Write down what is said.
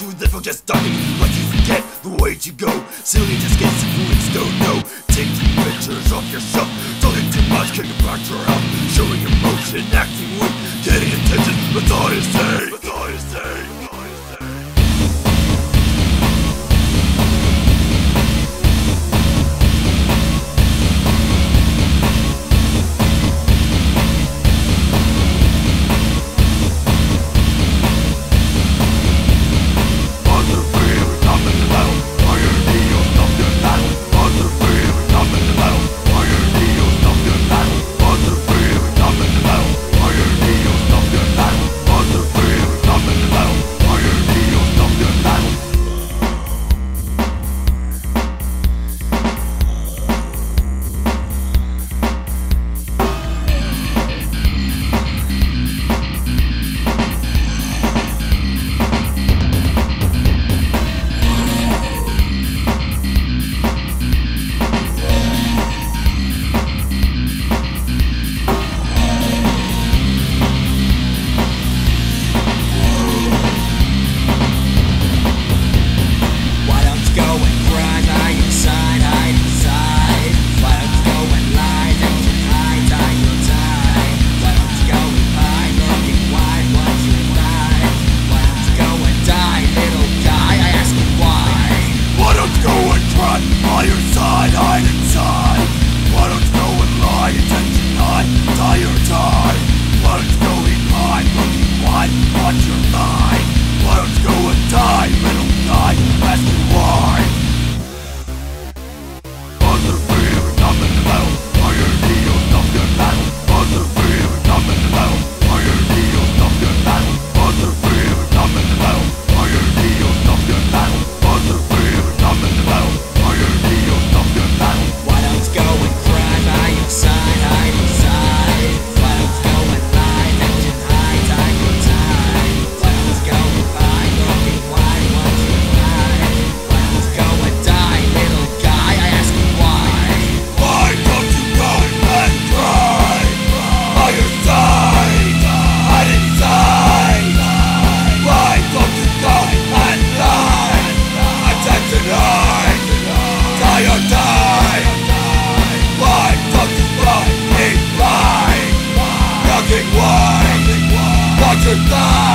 to live or just starting Like you forget the way to go. Silly just gets influence, don't know. Take pictures of yourself Talking too much can impact your health Showing emotion, acting weak Getting attention, but thought is But safe acreditar